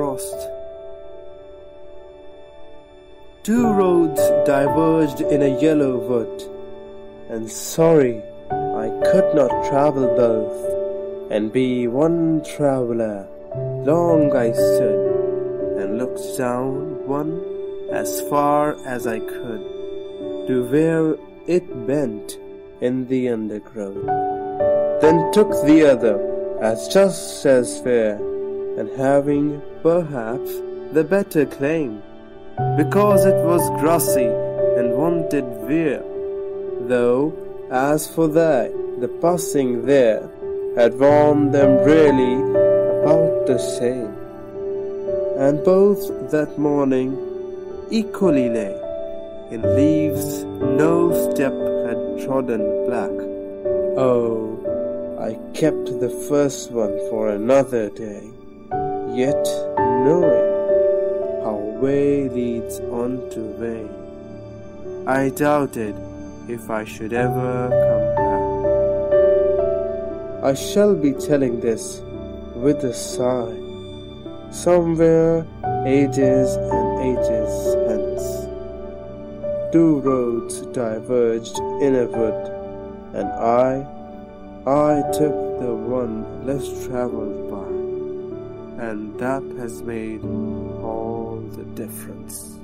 frost. Two roads diverged in a yellow wood, and sorry I could not travel both, and be one traveller. Long I stood, and looked down one as far as I could, to where it bent in the undergrowth. Then took the other as just as fair, and having perhaps the better claim, because it was grassy and wanted wear. Though, as for they, the passing there had worn them really about the same, and both that morning equally lay in leaves no step had trodden black. Oh, I kept the first one for another day, yet knowing how way leads on to way, I doubted if I should ever come back. I shall be telling this with a sigh, somewhere ages and ages hence. Two roads diverged in a wood, and I, I took the one less traveled by, and that has made all the difference.